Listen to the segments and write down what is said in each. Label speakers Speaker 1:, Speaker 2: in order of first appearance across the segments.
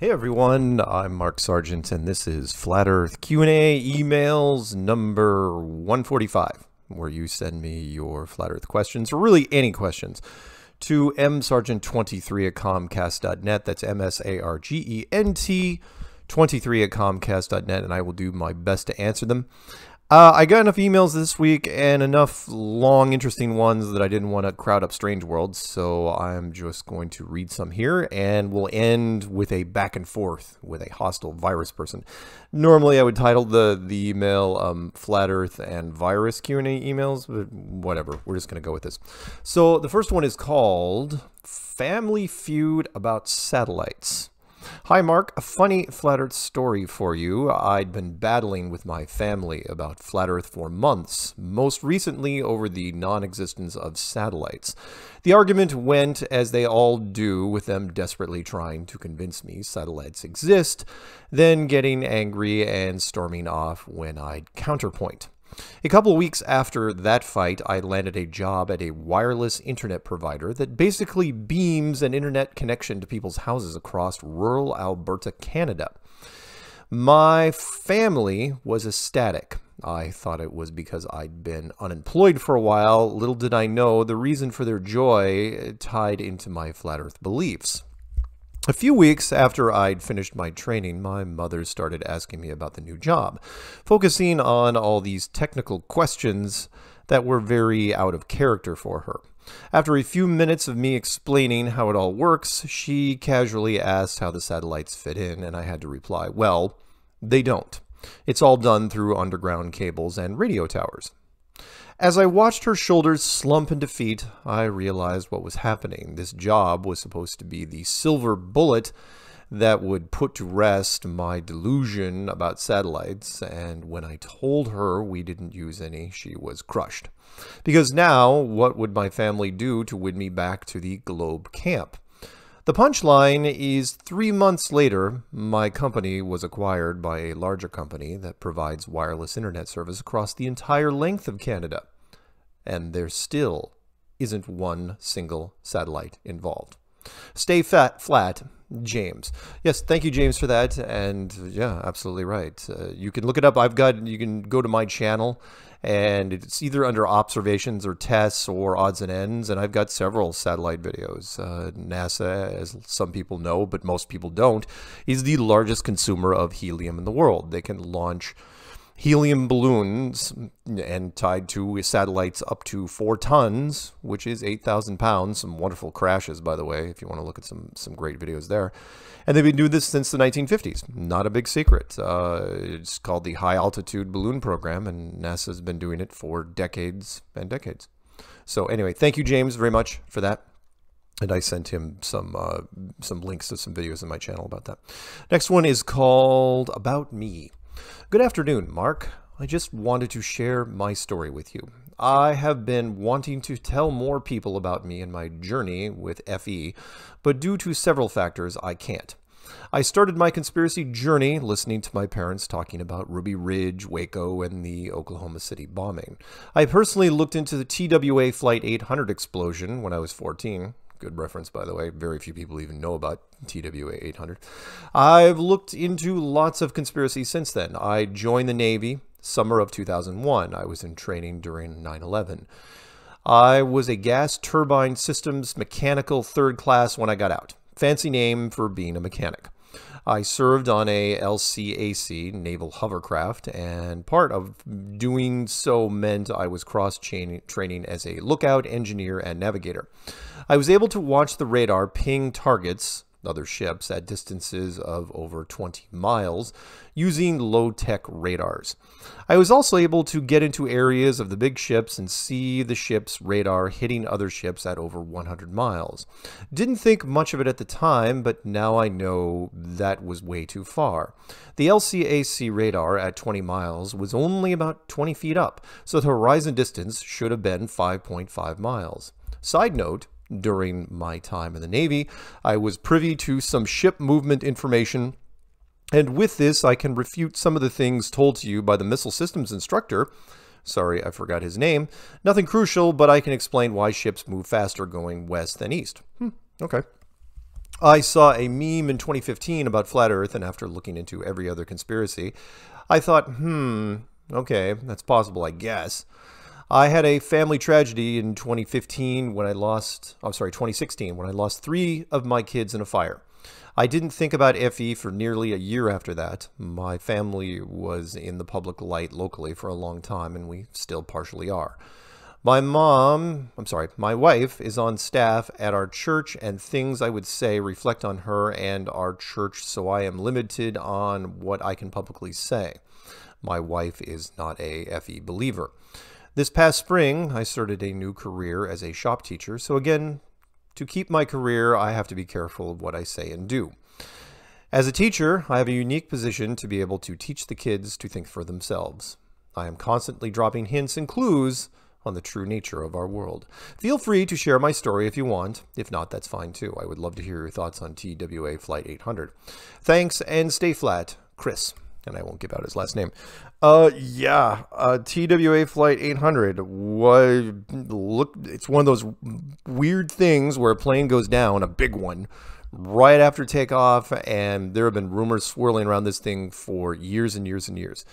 Speaker 1: Hey everyone, I'm Mark Sargent and this is Flat Earth Q&A emails number 145 where you send me your Flat Earth questions or really any questions to msargent23 at comcast.net. That's M-S-A-R-G-E-N-T 23 at comcast.net and I will do my best to answer them. Uh, I got enough emails this week and enough long, interesting ones that I didn't want to crowd up Strange Worlds, so I'm just going to read some here, and we'll end with a back and forth with a hostile virus person. Normally, I would title the the email um, "Flat Earth and Virus Q&A emails," but whatever. We're just going to go with this. So the first one is called "Family Feud About Satellites." Hi, Mark. A funny Flat Earth story for you. I'd been battling with my family about Flat Earth for months, most recently over the non existence of satellites. The argument went as they all do, with them desperately trying to convince me satellites exist, then getting angry and storming off when I'd counterpoint. A couple weeks after that fight, I landed a job at a wireless internet provider that basically beams an internet connection to people's houses across rural Alberta, Canada. My family was ecstatic. I thought it was because I'd been unemployed for a while. Little did I know the reason for their joy tied into my flat earth beliefs. A few weeks after I'd finished my training, my mother started asking me about the new job, focusing on all these technical questions that were very out of character for her. After a few minutes of me explaining how it all works, she casually asked how the satellites fit in, and I had to reply, well, they don't. It's all done through underground cables and radio towers. As I watched her shoulders slump in defeat, I realized what was happening. This job was supposed to be the silver bullet that would put to rest my delusion about satellites, and when I told her we didn't use any, she was crushed. Because now, what would my family do to win me back to the Globe camp? The punchline is three months later, my company was acquired by a larger company that provides wireless internet service across the entire length of Canada and there still isn't one single satellite involved. Stay fat, flat, James. Yes, thank you, James, for that. And yeah, absolutely right. Uh, you can look it up. I've got, you can go to my channel and it's either under observations or tests or odds and ends. And I've got several satellite videos. Uh, NASA, as some people know, but most people don't, is the largest consumer of helium in the world. They can launch helium balloons and tied to satellites up to four tons, which is 8,000 pounds. Some wonderful crashes, by the way, if you want to look at some, some great videos there. And they've been doing this since the 1950s. Not a big secret. Uh, it's called the High Altitude Balloon Program, and NASA's been doing it for decades and decades. So anyway, thank you, James, very much for that. And I sent him some uh, some links to some videos in my channel about that. Next one is called About Me. Good afternoon, Mark. I just wanted to share my story with you. I have been wanting to tell more people about me and my journey with FE, but due to several factors, I can't. I started my conspiracy journey listening to my parents talking about Ruby Ridge, Waco, and the Oklahoma City bombing. I personally looked into the TWA Flight 800 explosion when I was 14. Good reference, by the way. Very few people even know about TWA 800. I've looked into lots of conspiracies since then. I joined the Navy summer of 2001. I was in training during 9 11. I was a gas turbine systems mechanical third class when I got out. Fancy name for being a mechanic. I served on a LCAC naval hovercraft, and part of doing so meant I was cross training as a lookout, engineer, and navigator. I was able to watch the radar ping targets other ships at distances of over 20 miles using low-tech radars. I was also able to get into areas of the big ships and see the ship's radar hitting other ships at over 100 miles. Didn't think much of it at the time, but now I know that was way too far. The LCAC radar at 20 miles was only about 20 feet up, so the horizon distance should have been 5.5 miles. Side note, during my time in the Navy. I was privy to some ship movement information, and with this, I can refute some of the things told to you by the missile systems instructor. Sorry, I forgot his name. Nothing crucial, but I can explain why ships move faster going west than east. Hmm, okay. I saw a meme in 2015 about flat Earth, and after looking into every other conspiracy, I thought, hmm, okay, that's possible, I guess. I had a family tragedy in 2015 when I lost, I'm sorry, 2016, when I lost three of my kids in a fire. I didn't think about FE for nearly a year after that. My family was in the public light locally for a long time, and we still partially are. My mom, I'm sorry, my wife is on staff at our church, and things I would say reflect on her and our church, so I am limited on what I can publicly say. My wife is not a FE believer. This past spring, I started a new career as a shop teacher, so again, to keep my career, I have to be careful of what I say and do. As a teacher, I have a unique position to be able to teach the kids to think for themselves. I am constantly dropping hints and clues on the true nature of our world. Feel free to share my story if you want. If not, that's fine too. I would love to hear your thoughts on TWA Flight 800. Thanks and stay flat, Chris. And I won't give out his last name. Uh, yeah, uh, TWA Flight 800 was look. It's one of those weird things where a plane goes down, a big one, right after takeoff, and there have been rumors swirling around this thing for years and years and years.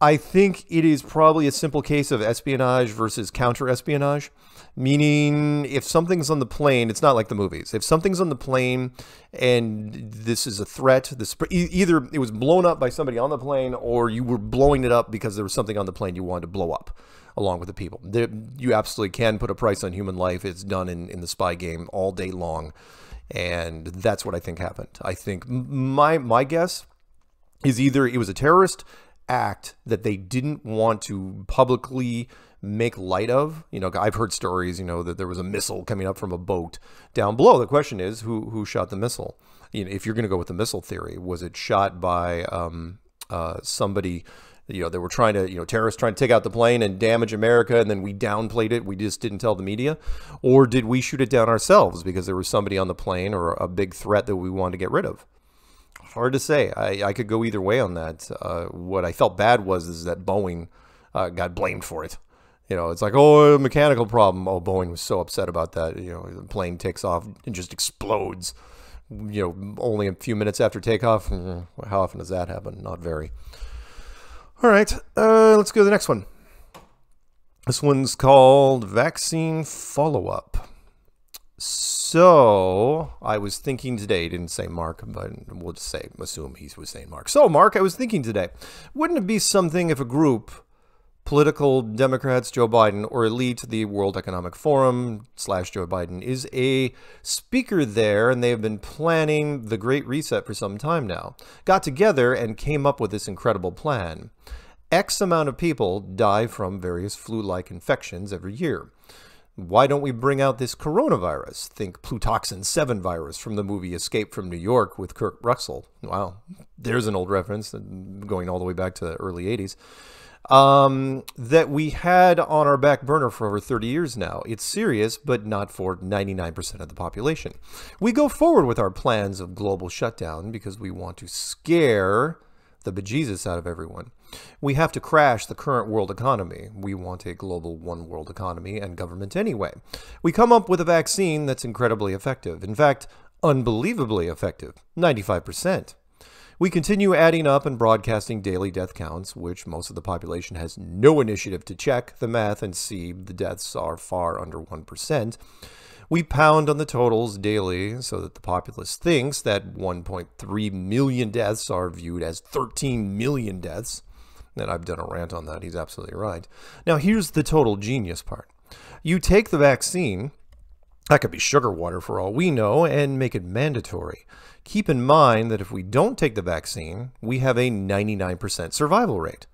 Speaker 1: I think it is probably a simple case of espionage versus counter espionage, meaning if something's on the plane, it's not like the movies. If something's on the plane and this is a threat, this either it was blown up by somebody on the plane or you were blowing it up because there was something on the plane you wanted to blow up along with the people. There, you absolutely can put a price on human life. It's done in, in the spy game all day long. And that's what I think happened. I think my my guess is either it was a terrorist act that they didn't want to publicly make light of. You know, I've heard stories, you know, that there was a missile coming up from a boat down below. The question is, who who shot the missile? You know, if you're going to go with the missile theory, was it shot by um, uh, somebody? You know, they were trying to, you know, terrorists trying to take out the plane and damage America, and then we downplayed it. We just didn't tell the media, or did we shoot it down ourselves because there was somebody on the plane or a big threat that we wanted to get rid of? Hard to say. I, I could go either way on that. Uh, what I felt bad was is that Boeing uh, got blamed for it. You know, it's like, oh, a mechanical problem. Oh, Boeing was so upset about that. You know, the plane takes off and just explodes. You know, only a few minutes after takeoff. Mm, how often does that happen? Not very. All right, uh, let's go to the next one. This one's called Vaccine Follow Up. So I was thinking today, didn't say Mark, but we'll just say, assume he was saying Mark. So, Mark, I was thinking today, wouldn't it be something if a group, political Democrats, Joe Biden, or elite, the World Economic Forum slash Joe Biden, is a speaker there, and they have been planning the Great Reset for some time now, got together and came up with this incredible plan. X amount of people die from various flu like infections every year. Why don't we bring out this coronavirus? Think Plutoxin 7 virus from the movie Escape from New York with Kurt Russell. Wow, there's an old reference going all the way back to the early 80s. Um, that we had on our back burner for over 30 years now. It's serious, but not for 99% of the population. We go forward with our plans of global shutdown because we want to scare the bejesus out of everyone. We have to crash the current world economy. We want a global one world economy and government anyway. We come up with a vaccine that's incredibly effective. In fact, unbelievably effective 95%. We continue adding up and broadcasting daily death counts, which most of the population has no initiative to check the math and see the deaths are far under 1%. We pound on the totals daily so that the populace thinks that 1.3 million deaths are viewed as 13 million deaths. And I've done a rant on that. He's absolutely right. Now, here's the total genius part. You take the vaccine, that could be sugar water for all we know, and make it mandatory. Keep in mind that if we don't take the vaccine, we have a 99% survival rate.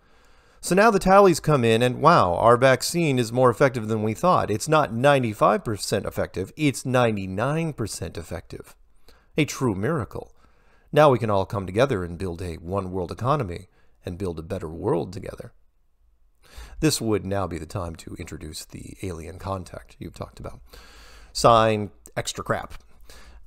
Speaker 1: So now the tallies come in, and wow, our vaccine is more effective than we thought. It's not 95% effective, it's 99% effective. A true miracle. Now we can all come together and build a one world economy and build a better world together. This would now be the time to introduce the alien contact you've talked about. Sign extra crap.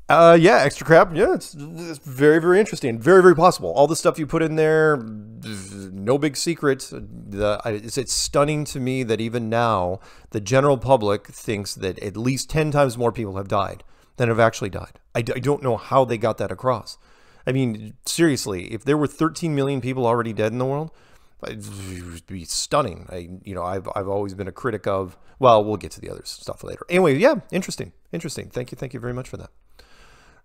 Speaker 1: Uh, yeah, extra crap. Yeah, it's, it's, very, very interesting. Very, very possible. All the stuff you put in there, no big secret. The, it's, it's stunning to me that even now, the general public thinks that at least 10 times more people have died than have actually died. I, I don't know how they got that across. I mean, seriously, if there were 13 million people already dead in the world, it would be stunning. I, you know, I've, I've always been a critic of, well, we'll get to the other stuff later. Anyway, yeah, interesting. Interesting. Thank you. Thank you very much for that.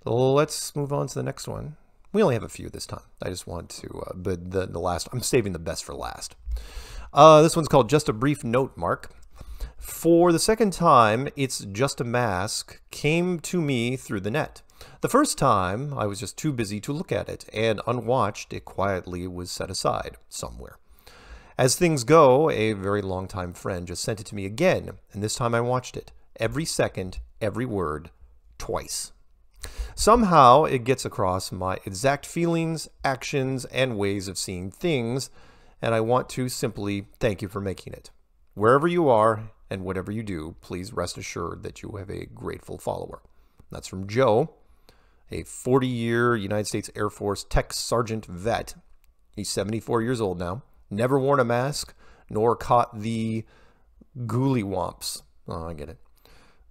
Speaker 1: Let's move on to the next one. We only have a few this time. I just want to, uh, but the, the last, I'm saving the best for last. Uh, this one's called Just a Brief Note, Mark. For the second time, It's Just a Mask came to me through the net. The first time, I was just too busy to look at it, and unwatched, it quietly was set aside somewhere. As things go, a very long-time friend just sent it to me again, and this time I watched it. Every second, every word, twice. Somehow, it gets across my exact feelings, actions, and ways of seeing things, and I want to simply thank you for making it. Wherever you are and whatever you do, please rest assured that you have a grateful follower. That's from Joe, a 40 year United States Air Force tech sergeant vet. He's 74 years old now, never worn a mask, nor caught the goolywomps. Oh, I get it.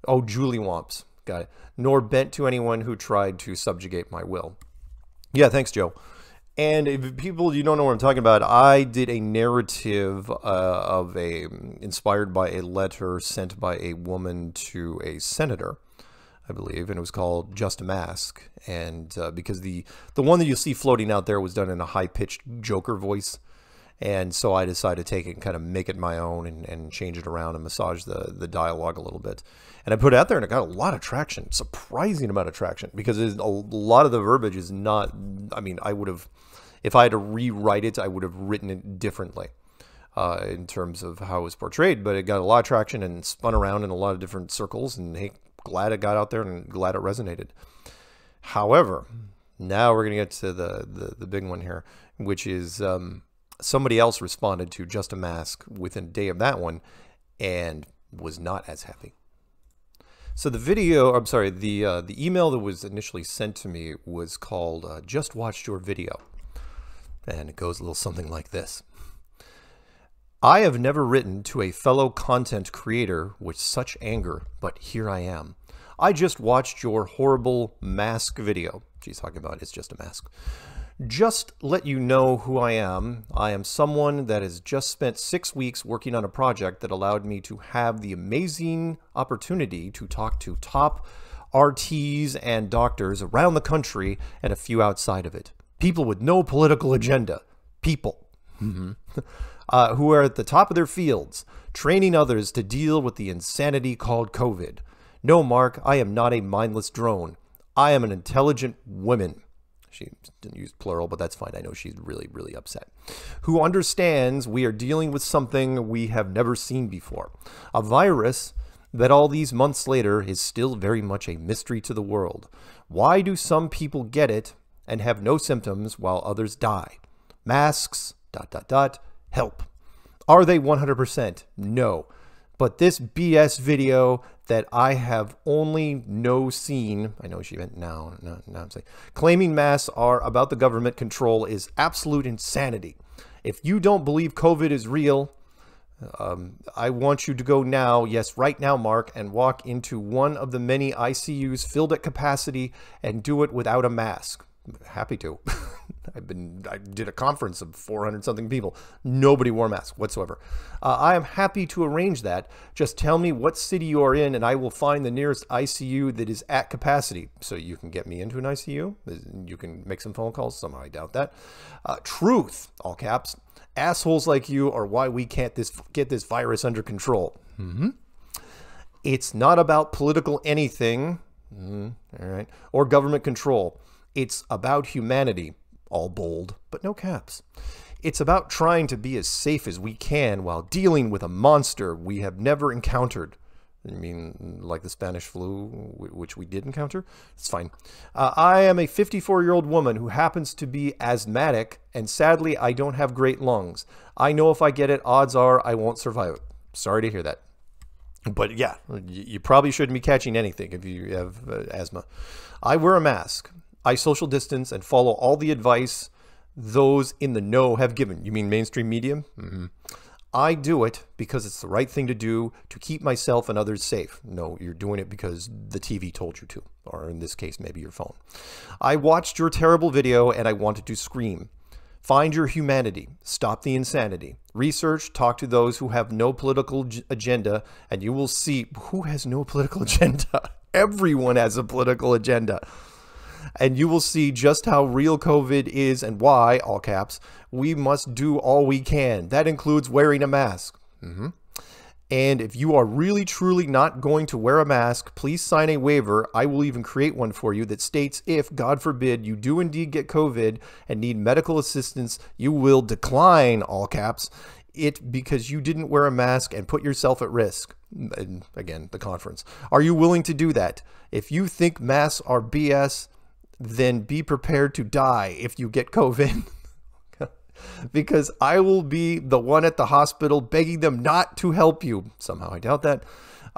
Speaker 1: Oh, Julie Womps. Got it. Nor bent to anyone who tried to subjugate my will. Yeah, thanks, Joe. And if people you don't know what I'm talking about, I did a narrative uh, of a inspired by a letter sent by a woman to a senator I believe, and it was called Just a Mask. And uh, because the the one that you see floating out there was done in a high pitched Joker voice, and so I decided to take it and kind of make it my own and, and change it around and massage the the dialogue a little bit. And I put it out there, and it got a lot of traction, surprising amount of traction, because a lot of the verbiage is not. I mean, I would have, if I had to rewrite it, I would have written it differently. Uh, in terms of how it was portrayed, but it got a lot of traction and spun around in a lot of different circles, and hey, glad it got out there and glad it resonated. However, now we're going to get to the, the, the, big one here, which is um, somebody else responded to Just a Mask within a day of that one and was not as happy. So the video, I'm sorry, the uh, the email that was initially sent to me was called uh, "Just Watched Your Video," and it goes a little something like this: I have never written to a fellow content creator with such anger, but here I am. I just watched your horrible mask video. She's talking about it's just a mask. Just let you know who I am. I am someone that has just spent six weeks working on a project that allowed me to have the amazing opportunity to talk to top RTs and doctors around the country and a few outside of it. People with no political agenda. People. Mm-hmm. uh, who are at the top of their fields, training others to deal with the insanity called COVID. No, Mark, I am not a mindless drone. I am an intelligent woman. She didn't use plural, but that's fine. I know she's really, really upset. Who understands we are dealing with something we have never seen before. A virus that all these months later is still very much a mystery to the world. Why do some people get it and have no symptoms while others die? Masks, dot, dot, dot, help. Are they 100%? No. But this BS video that I have only no seen, I know she meant now, no, now I'm saying, claiming masks are about the government control is absolute insanity. If you don't believe COVID is real, um, I want you to go now, yes, right now, Mark, and walk into one of the many ICUs filled at capacity and do it without a mask. Happy to. I've been I did a conference of 400 something people. Nobody wore masks whatsoever. Uh, I am happy to arrange that. Just tell me what city you are in, and I will find the nearest ICU that is at capacity. So you can get me into an ICU. You can make some phone calls. Somehow I doubt that. Uh, truth, all caps. Assholes like you are why we can't this get this virus under control. Mm-hmm. It's not about political anything. Mm, all right, or government control. It's about humanity all bold, but no caps. It's about trying to be as safe as we can while dealing with a monster we have never encountered. I mean, like the Spanish flu, which we did encounter. It's fine. Uh, I am a 54 year old woman who happens to be asthmatic, and sadly, I don't have great lungs. I know if I get it, odds are I won't survive it. Sorry to hear that. But yeah, you probably shouldn't be catching anything if you have uh, asthma. I wear a mask. I social distance and follow all the advice those in the know have given. You mean mainstream media? Mm-hmm. I do it because it's the right thing to do to keep myself and others safe. No, you're doing it because the TV told you to, or in this case, maybe your phone. I watched your terrible video and I wanted to scream. Find your humanity. Stop the insanity. Research, talk to those who have no political agenda, and you will see who has no political agenda. Everyone has a political agenda. And you will see just how real COVID is and why, all caps, we must do all we can. That includes wearing a mask. Mm -hmm. And if you are really truly not going to wear a mask, please sign a waiver. I will even create one for you that states if, God forbid, you do indeed get COVID and need medical assistance, you will decline, all caps, it because you didn't wear a mask and put yourself at risk. And again, the conference. Are you willing to do that? If you think masks are BS, then be prepared to die if you get COVID. because I will be the one at the hospital begging them not to help you. Somehow I doubt that.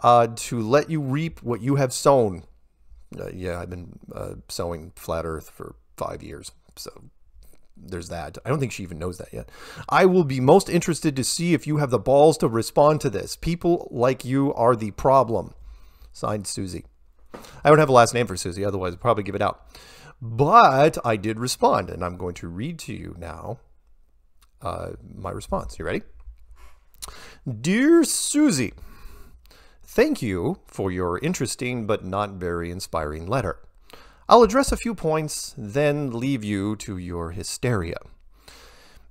Speaker 1: Uh, to let you reap what you have sown. Uh, yeah, I've been uh, sowing flat earth for five years. So there's that. I don't think she even knows that yet. I will be most interested to see if you have the balls to respond to this. People like you are the problem. Signed, Susie. I don't have a last name for Susie, otherwise I'd probably give it out. But I did respond, and I'm going to read to you now uh, my response. You ready? Dear Susie, thank you for your interesting but not very inspiring letter. I'll address a few points, then leave you to your hysteria.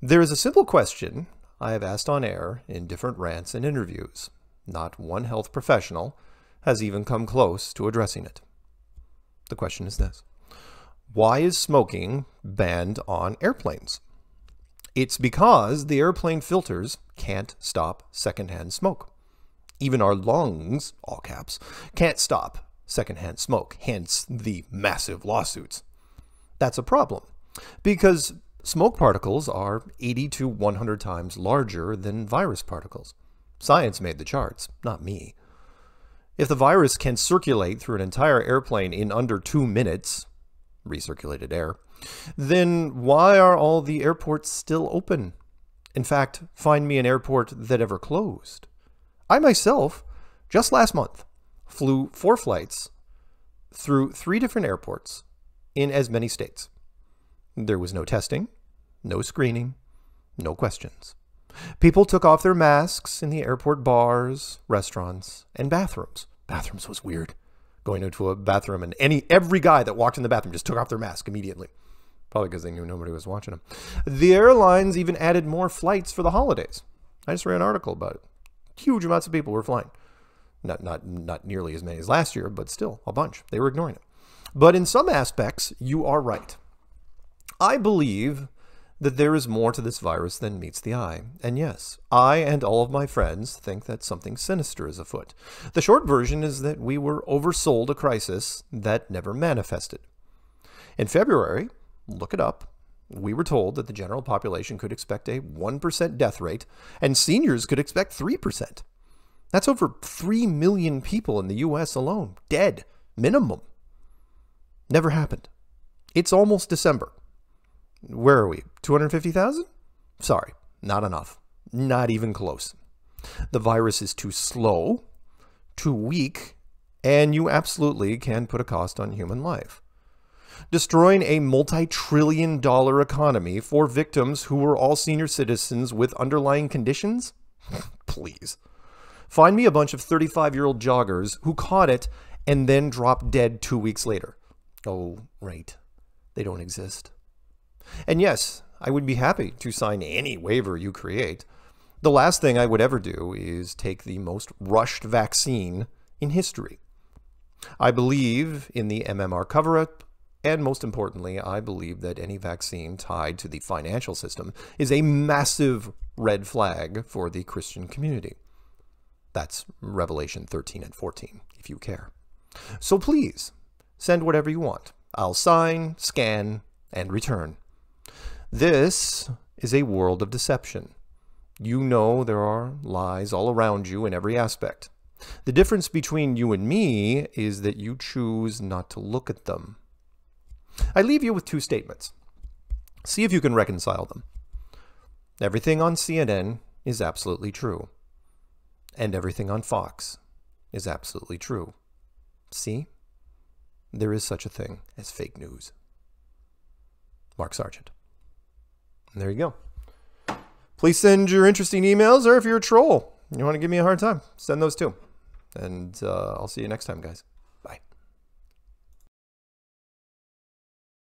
Speaker 1: There is a simple question I have asked on air in different rants and interviews. Not one health professional has even come close to addressing it. The question is this. Why is smoking banned on airplanes? It's because the airplane filters can't stop secondhand smoke. Even our lungs, all caps, can't stop secondhand smoke, hence the massive lawsuits. That's a problem because smoke particles are 80 to 100 times larger than virus particles. Science made the charts, not me. If the virus can circulate through an entire airplane in under two minutes, recirculated air, then why are all the airports still open? In fact, find me an airport that ever closed. I myself, just last month, flew four flights through three different airports in as many states. There was no testing, no screening, no questions. People took off their masks in the airport bars, restaurants, and bathrooms. Bathrooms was weird. Going into a bathroom and any every guy that walked in the bathroom just took off their mask immediately. Probably because they knew nobody was watching them. The airlines even added more flights for the holidays. I just read an article about it. Huge amounts of people were flying. Not, not, not nearly as many as last year, but still a bunch. They were ignoring it. But in some aspects, you are right. I believe that there is more to this virus than meets the eye. And yes, I and all of my friends think that something sinister is afoot. The short version is that we were oversold a crisis that never manifested. In February, look it up, we were told that the general population could expect a 1% death rate and seniors could expect 3%. That's over 3 million people in the US alone, dead, minimum. Never happened. It's almost December. Where are we? 250,000? Sorry, not enough. Not even close. The virus is too slow, too weak, and you absolutely can put a cost on human life destroying a multi-trillion dollar economy for victims who were all senior citizens with underlying conditions? Please. Find me a bunch of 35-year-old joggers who caught it and then dropped dead two weeks later. Oh, right. They don't exist. And yes, I would be happy to sign any waiver you create. The last thing I would ever do is take the most rushed vaccine in history. I believe in the MMR cover-up and most importantly, I believe that any vaccine tied to the financial system is a massive red flag for the Christian community. That's Revelation 13 and 14, if you care. So please, send whatever you want. I'll sign, scan, and return. This is a world of deception. You know there are lies all around you in every aspect. The difference between you and me is that you choose not to look at them. I leave you with two statements. See if you can reconcile them. Everything on CNN is absolutely true. And everything on Fox is absolutely true. See? There is such a thing as fake news. Mark Sargent. There you go. Please send your interesting emails, or if you're a troll, you want to give me a hard time, send those too. And uh, I'll see you next time, guys.